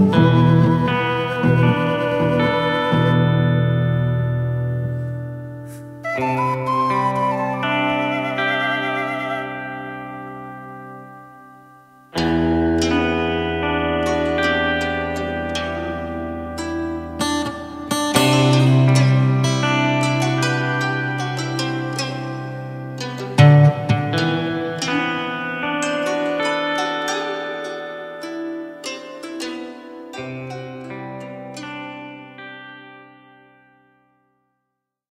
Música